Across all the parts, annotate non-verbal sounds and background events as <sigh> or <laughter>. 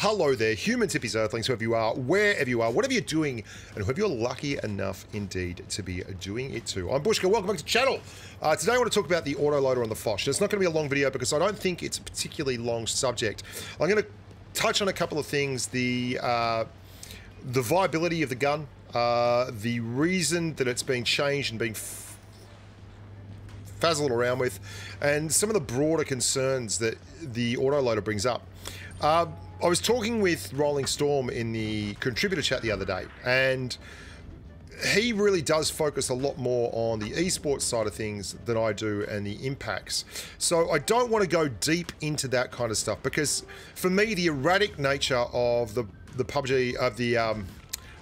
hello there, humans, hippies, earthlings, whoever you are, wherever you are, whatever you're doing, and whoever you're lucky enough indeed to be doing it to. I'm Bushka, welcome back to the channel. Uh, today I want to talk about the autoloader on the Foch. It's not going to be a long video because I don't think it's a particularly long subject. I'm going to touch on a couple of things, the, uh, the viability of the gun, uh, the reason that it's being changed and being fazzled around with, and some of the broader concerns that the autoloader brings up. Uh, I was talking with Rolling Storm in the contributor chat the other day, and he really does focus a lot more on the esports side of things than I do and the impacts. So I don't want to go deep into that kind of stuff because for me, the erratic nature of the the PUBG of the um,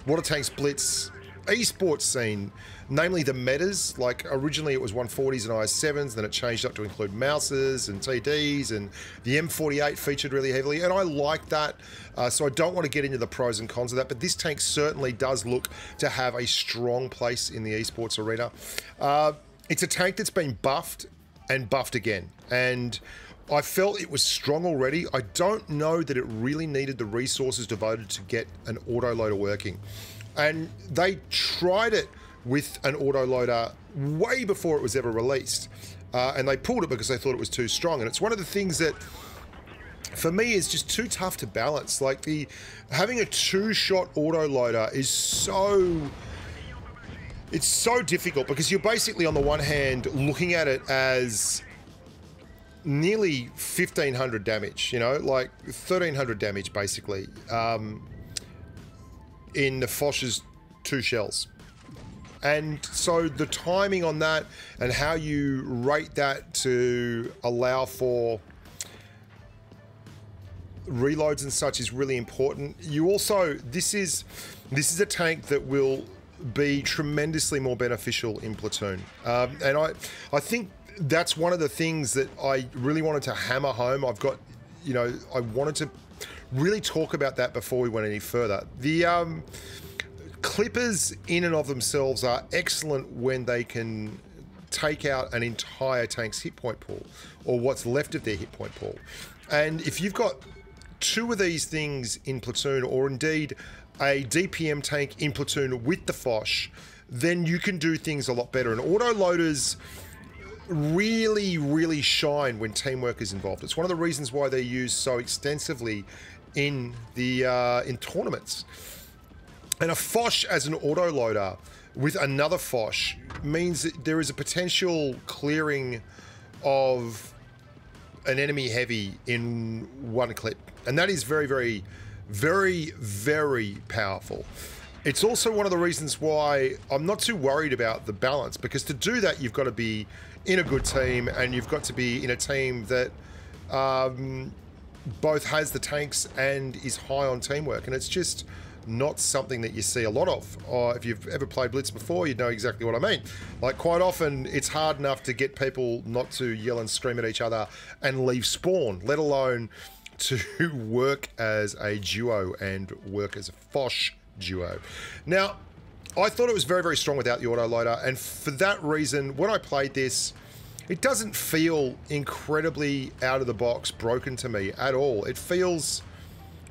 World of Tanks Blitz esports scene, namely the metas. Like originally it was 140s and IS7s, then it changed up to include mouses and TDs, and the M48 featured really heavily. And I like that, uh, so I don't want to get into the pros and cons of that. But this tank certainly does look to have a strong place in the esports arena. Uh, it's a tank that's been buffed and buffed again, and. I felt it was strong already. I don't know that it really needed the resources devoted to get an autoloader working. And they tried it with an autoloader way before it was ever released. Uh, and they pulled it because they thought it was too strong. And it's one of the things that, for me, is just too tough to balance. Like the having a two-shot autoloader is so it's so difficult because you're basically on the one hand looking at it as nearly 1500 damage you know like 1300 damage basically um, in the Foch's two shells. And so the timing on that and how you rate that to allow for reloads and such is really important. You also, this is, this is a tank that will be tremendously more beneficial in platoon. Um, and I, I think that's one of the things that I really wanted to hammer home. I've got, you know, I wanted to really talk about that before we went any further. The um, clippers in and of themselves are excellent when they can take out an entire tank's hit point pool or what's left of their hit point pool. And if you've got two of these things in platoon or indeed a DPM tank in platoon with the Foch, then you can do things a lot better. And auto loaders really, really shine when teamwork is involved. It's one of the reasons why they're used so extensively in the uh, in tournaments. And a Foch as an autoloader with another Foch means that there is a potential clearing of an enemy heavy in one clip. And that is very, very, very, very powerful. It's also one of the reasons why I'm not too worried about the balance because to do that, you've got to be in a good team and you've got to be in a team that um, both has the tanks and is high on teamwork. And it's just not something that you see a lot of. Or if you've ever played Blitz before, you know exactly what I mean. Like quite often, it's hard enough to get people not to yell and scream at each other and leave spawn, let alone to <laughs> work as a duo and work as a Foch duo. Now, I thought it was very, very strong without the autoloader, and for that reason, when I played this, it doesn't feel incredibly out of the box broken to me at all. It feels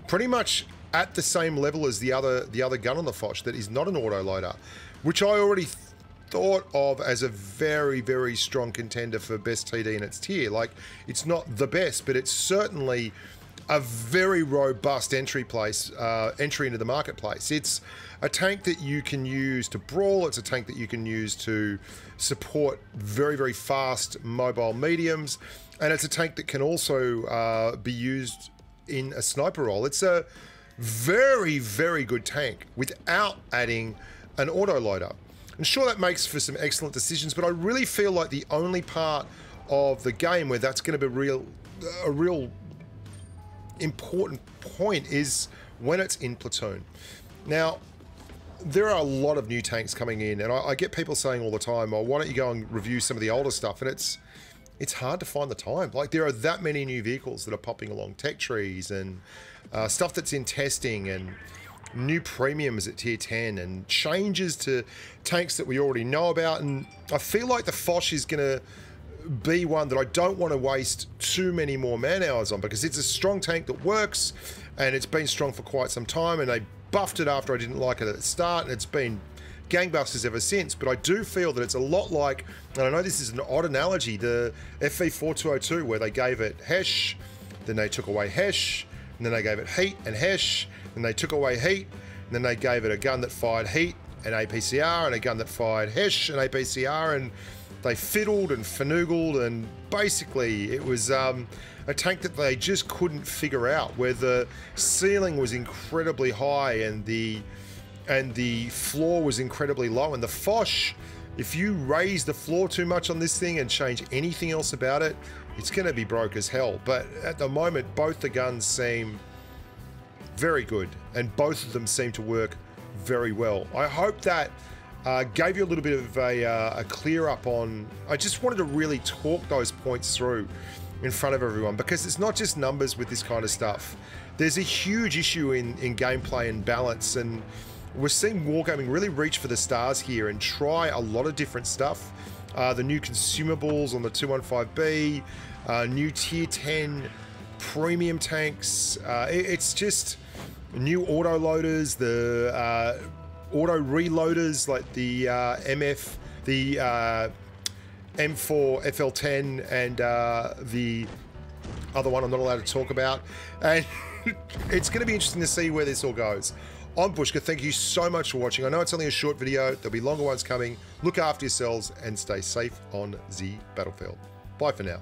pretty much at the same level as the other the other gun on the Foch that is not an autoloader, which I already thought of as a very, very strong contender for best TD in its tier. Like, it's not the best, but it's certainly a very robust entry place, uh, entry into the marketplace. It's a tank that you can use to brawl. It's a tank that you can use to support very, very fast mobile mediums. And it's a tank that can also uh, be used in a sniper role. It's a very, very good tank without adding an auto autoloader. And sure, that makes for some excellent decisions, but I really feel like the only part of the game where that's going to be real, a real important point is when it's in platoon. Now, there are a lot of new tanks coming in, and I, I, get people saying all the time, "Oh, why don't you go and review some of the older stuff?" And it's it's hard to find the time. Like there are that many new vehicles that are popping along tech trees and uh, stuff that's in testing and new premiums at tier 10 and changes to tanks that we already know about. And I feel like the Foch is going to be one that I don't want to waste too many more man hours on because it's a strong tank that works, and it's been strong for quite some time. And they buffed it after I didn't like it at the start, and it's been gangbusters ever since. But I do feel that it's a lot like, and I know this is an odd analogy, the FV4202, where they gave it Hesh, then they took away Hesh, and then they gave it Heat and Hesh, and they took away Heat, and then they gave it a gun that fired Heat and APCR, and a gun that fired Hesh and APCR, and they fiddled and finoogled, and basically it was um, a tank that they just couldn't figure out, where the ceiling was incredibly high and the and the floor was incredibly low. And the Foch, if you raise the floor too much on this thing and change anything else about it, it's going to be broke as hell. But at the moment, both the guns seem very good, and both of them seem to work very well. I hope that uh, gave you a little bit of a, uh, a clear up on. I just wanted to really talk those points through in front of everyone because it's not just numbers with this kind of stuff. There's a huge issue in, in gameplay and balance, and we're seeing Wargaming really reach for the stars here and try a lot of different stuff. Uh, the new consumables on the 215B, uh, new tier 10 premium tanks. Uh, it, it's just new auto loaders, the uh, auto reloaders like the uh, MF, the uh, M4 FL10, and the other one I'm not allowed to talk about. And <laughs> it's going to be interesting to see where this all goes. I'm Bushka. Thank you so much for watching. I know it's only a short video. There'll be longer ones coming. Look after yourselves and stay safe on the battlefield. Bye for now.